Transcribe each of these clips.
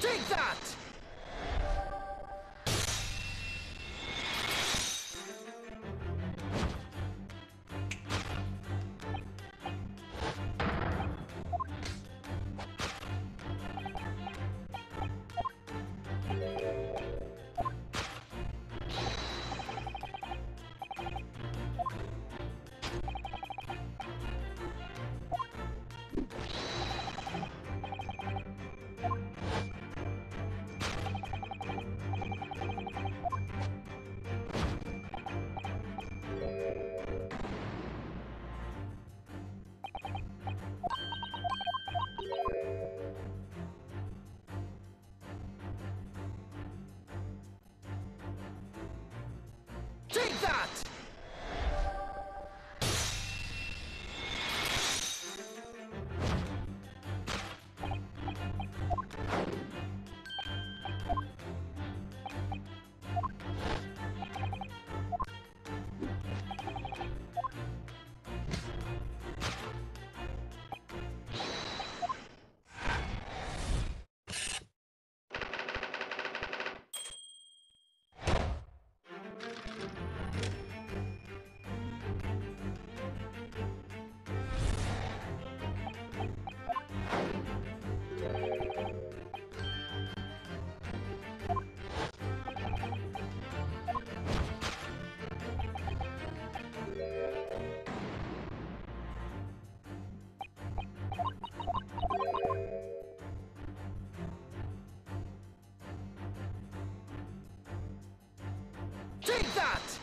Take that! Take that! Take that!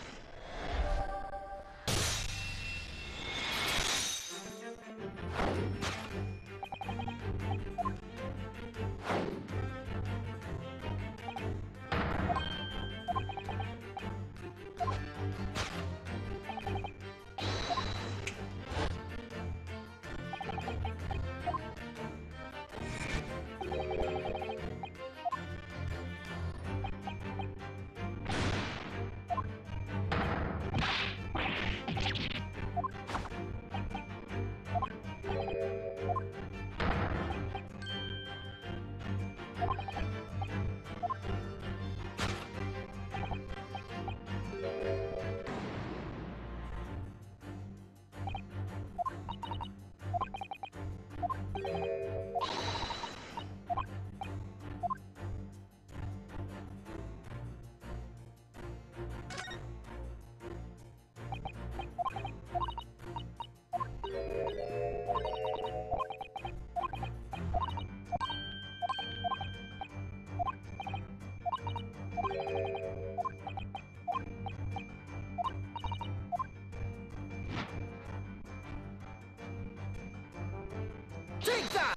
Take that!